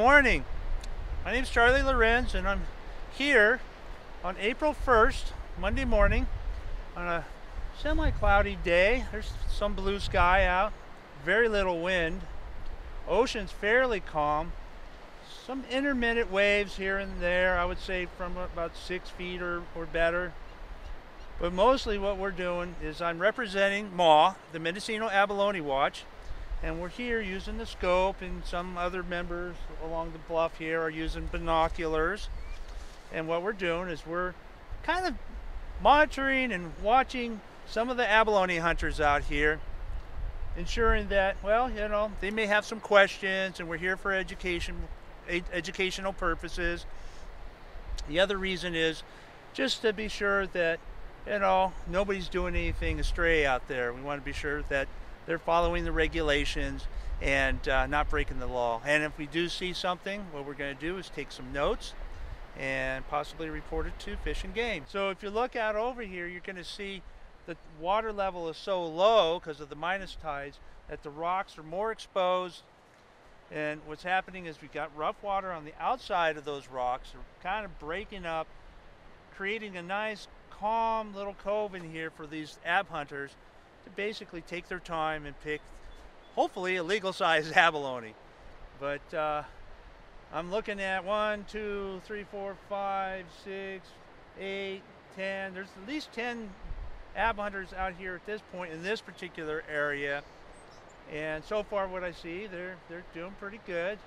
morning. My name is Charlie Lorenz, and I'm here on April 1st, Monday morning, on a semi cloudy day. There's some blue sky out, very little wind. Ocean's fairly calm. Some intermittent waves here and there, I would say from about six feet or, or better. But mostly what we're doing is I'm representing MAW, the Mendocino Abalone Watch, and we're here using the scope and some other members along the bluff here are using binoculars. And what we're doing is we're kind of monitoring and watching some of the abalone hunters out here, ensuring that, well, you know, they may have some questions and we're here for education, educational purposes. The other reason is just to be sure that you know, nobody's doing anything astray out there. We want to be sure that they're following the regulations and uh, not breaking the law. And if we do see something, what we're going to do is take some notes and possibly report it to Fish and Game. So if you look out over here, you're going to see the water level is so low because of the minus tides that the rocks are more exposed. And what's happening is we've got rough water on the outside of those rocks, They're kind of breaking up, creating a nice calm little cove in here for these ab hunters to basically take their time and pick, hopefully, a legal size abalone. But uh, I'm looking at one, two, three, four, five, six, eight, ten. There's at least 10 ab hunters out here at this point in this particular area. And so far what I see, they're, they're doing pretty good.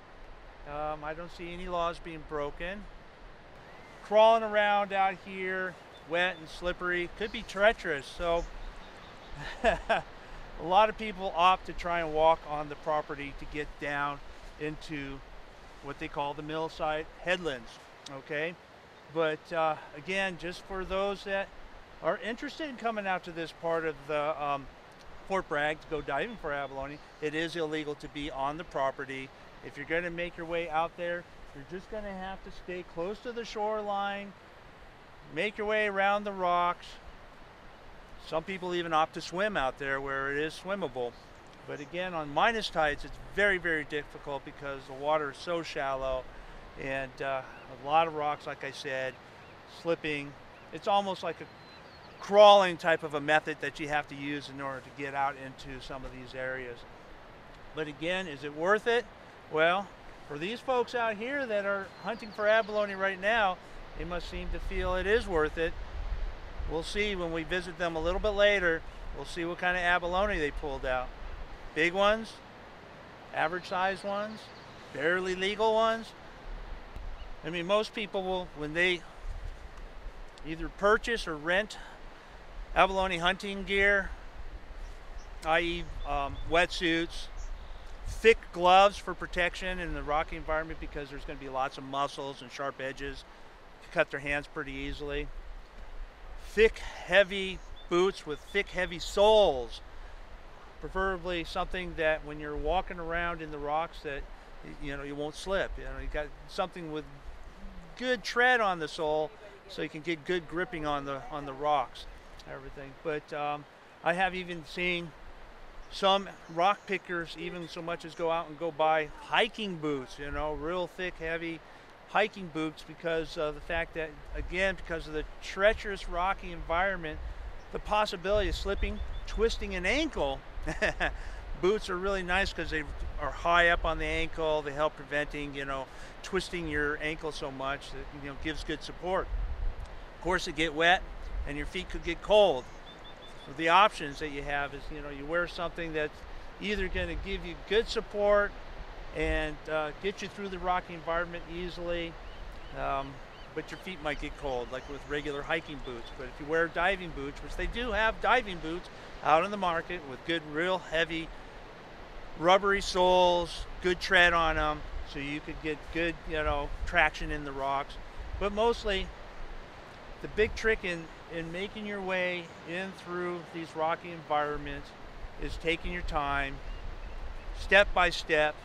Um, I don't see any laws being broken. Crawling around out here, wet and slippery, could be treacherous. So a lot of people opt to try and walk on the property to get down into what they call the mill site headlands. Okay, but uh, again, just for those that are interested in coming out to this part of the um, Fort Bragg to go diving for abalone, it is illegal to be on the property. If you're going to make your way out there, you're just going to have to stay close to the shoreline, make your way around the rocks. Some people even opt to swim out there where it is swimmable. But again, on minus tides, it's very, very difficult because the water is so shallow and uh, a lot of rocks, like I said, slipping. It's almost like a crawling type of a method that you have to use in order to get out into some of these areas. But again, is it worth it? Well, for these folks out here that are hunting for abalone right now, they must seem to feel it is worth it. We'll see when we visit them a little bit later. We'll see what kind of abalone they pulled out. Big ones, average sized ones, barely legal ones. I mean, most people will, when they either purchase or rent abalone hunting gear, i.e., um, wetsuits, thick gloves for protection in the rocky environment because there's going to be lots of mussels and sharp edges cut their hands pretty easily. Thick, heavy boots with thick, heavy soles. Preferably something that when you're walking around in the rocks that you know you won't slip. You know, you got something with good tread on the sole so you can get good gripping on the on the rocks everything but um, I have even seen some rock pickers even so much as go out and go buy hiking boots you know real thick heavy hiking boots because of the fact that, again, because of the treacherous rocky environment, the possibility of slipping, twisting an ankle. boots are really nice because they are high up on the ankle. They help preventing, you know, twisting your ankle so much that, you know, gives good support. Of course, it get wet and your feet could get cold. So the options that you have is, you know, you wear something that's either going to give you good support and uh, get you through the rocky environment easily. Um, but your feet might get cold, like with regular hiking boots. But if you wear diving boots, which they do have diving boots out in the market with good, real heavy, rubbery soles, good tread on them, so you could get good, you know, traction in the rocks. But mostly, the big trick in, in making your way in through these rocky environments is taking your time, step by step,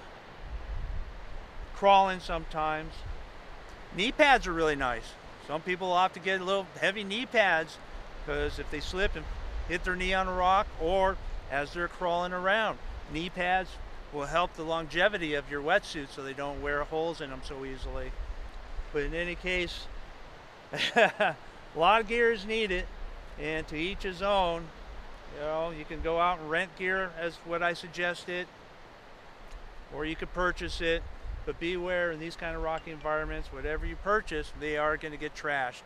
crawling sometimes. Knee pads are really nice. Some people have to get a little heavy knee pads because if they slip and hit their knee on a rock or as they're crawling around, knee pads will help the longevity of your wetsuit so they don't wear holes in them so easily. But in any case, a lot of gear is needed and to each his own. You know, you can go out and rent gear as what I suggested or you could purchase it. But beware in these kind of rocky environments, whatever you purchase, they are going to get trashed.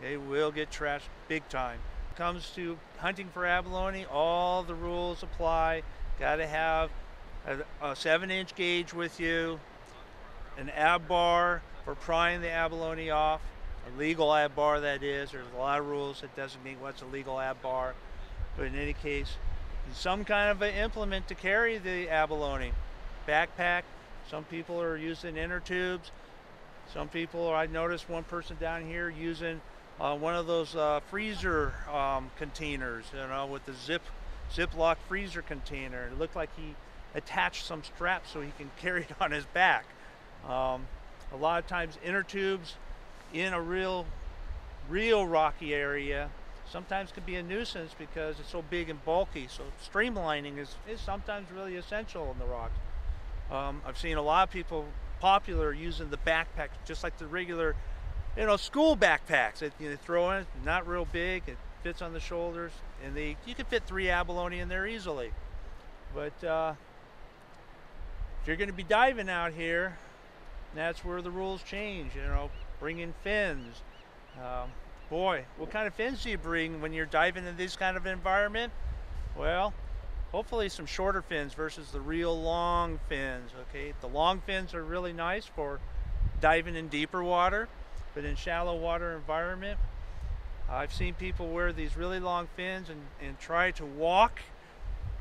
They will get trashed big time. When it comes to hunting for abalone, all the rules apply. Got to have a, a seven inch gauge with you, an ab bar for prying the abalone off, a legal ab bar that is. There's a lot of rules that designate what's a legal ab bar. But in any case, some kind of an implement to carry the abalone backpack. Some people are using inner tubes. Some people, I noticed one person down here using uh, one of those uh, freezer um, containers, you know, with the zip Ziploc freezer container. It looked like he attached some straps so he can carry it on his back. Um, a lot of times inner tubes in a real, real rocky area sometimes can be a nuisance because it's so big and bulky. So streamlining is, is sometimes really essential in the rocks. Um, I've seen a lot of people popular using the backpack just like the regular, you know, school backpacks. It, you know, throw in, not real big, it fits on the shoulders, and they you can fit three abalone in there easily. But uh, if you're going to be diving out here, that's where the rules change. You know, bring in fins. Um, boy, what kind of fins do you bring when you're diving in this kind of environment? Well, hopefully some shorter fins versus the real long fins okay? The long fins are really nice for diving in deeper water but in shallow water environment I've seen people wear these really long fins and, and try to walk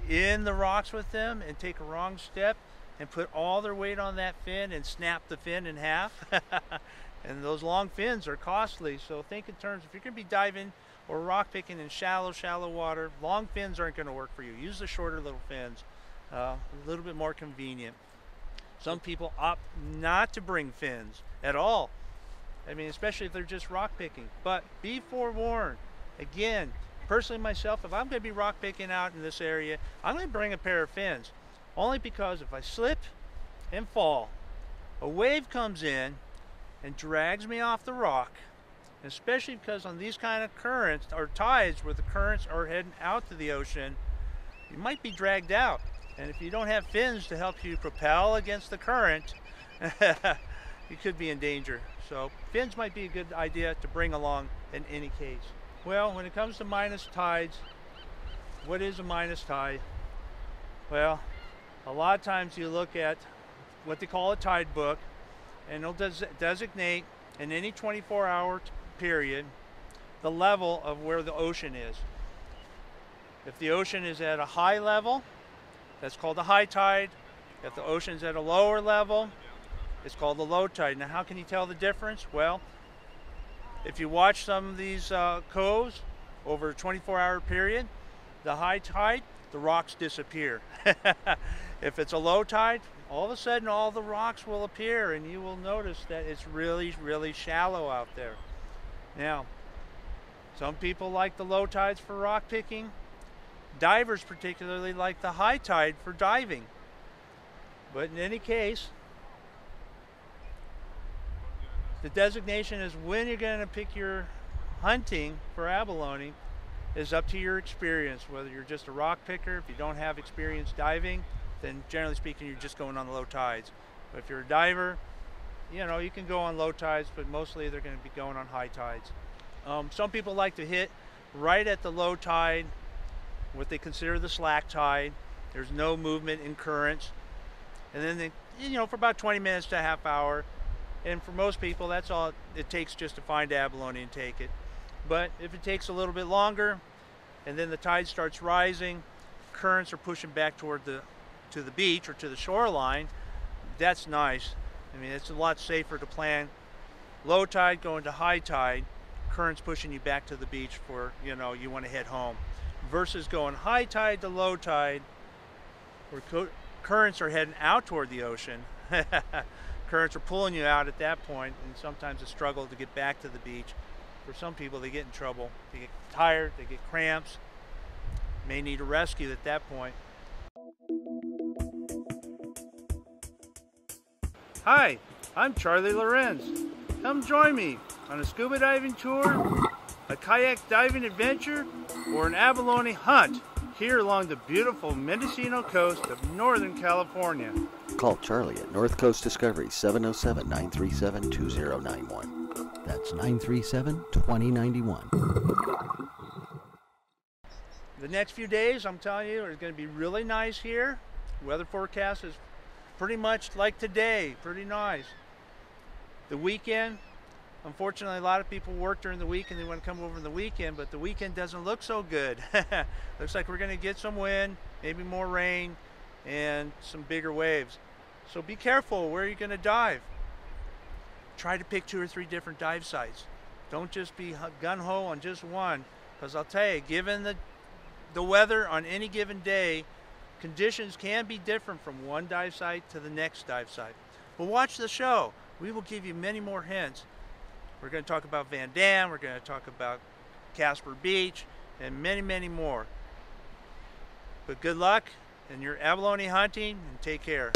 in the rocks with them and take a wrong step and put all their weight on that fin and snap the fin in half and those long fins are costly so think in terms if you're to be diving or rock picking in shallow, shallow water, long fins aren't going to work for you. Use the shorter little fins, uh, a little bit more convenient. Some people opt not to bring fins at all. I mean, especially if they're just rock picking. But be forewarned. Again, personally myself, if I'm going to be rock picking out in this area, I'm going to bring a pair of fins. Only because if I slip and fall, a wave comes in and drags me off the rock, especially because on these kind of currents or tides where the currents are heading out to the ocean, you might be dragged out. And if you don't have fins to help you propel against the current, you could be in danger. So fins might be a good idea to bring along in any case. Well, when it comes to minus tides, what is a minus tide? Well, a lot of times you look at what they call a tide book, and it'll des designate in any 24 hour period the level of where the ocean is. If the ocean is at a high level, that's called the high tide. If the ocean's at a lower level, it's called the low tide. Now, how can you tell the difference? Well, if you watch some of these uh, coves over a 24 hour period, the high tide, the rocks disappear. if it's a low tide, all of a sudden all the rocks will appear and you will notice that it's really, really shallow out there. Now, some people like the low tides for rock picking. Divers particularly like the high tide for diving. But in any case, the designation is when you're going to pick your hunting for abalone is up to your experience. Whether you're just a rock picker, if you don't have experience diving, then generally speaking, you're just going on the low tides. But if you're a diver, you know, you can go on low tides, but mostly they're going to be going on high tides. Um, some people like to hit right at the low tide, what they consider the slack tide. There's no movement in currents. And then, they, you know, for about 20 minutes to a half hour. And for most people, that's all it takes just to find abalone and take it. But if it takes a little bit longer, and then the tide starts rising, currents are pushing back toward the to the beach or to the shoreline, that's nice. I mean, it's a lot safer to plan low tide going to high tide, currents pushing you back to the beach for, you know, you want to head home, versus going high tide to low tide, where currents are heading out toward the ocean. currents are pulling you out at that point, and sometimes a struggle to get back to the beach. For some people, they get in trouble. They get tired, they get cramps, may need a rescue at that point. Hi, I'm Charlie Lorenz. Come join me on a scuba diving tour, a kayak diving adventure, or an abalone hunt here along the beautiful Mendocino coast of Northern California. Call Charlie at North Coast Discovery 707 937 2091. That's 937 2091. The next few days, I'm telling you, are going to be really nice here. Weather forecast is pretty much like today, pretty nice. The weekend, unfortunately, a lot of people work during the week and they want to come over on the weekend, but the weekend doesn't look so good. Looks like we're going to get some wind, maybe more rain, and some bigger waves. So be careful where you're going to dive. Try to pick two or three different dive sites. Don't just be gun ho on just one, because I'll tell you, given the the weather on any given day, conditions can be different from one dive site to the next dive site. But watch the show. We will give you many more hints. We're going to talk about Van Damme, we're going to talk about Caspar Beach, and many, many more. But good luck in your abalone hunting and take care.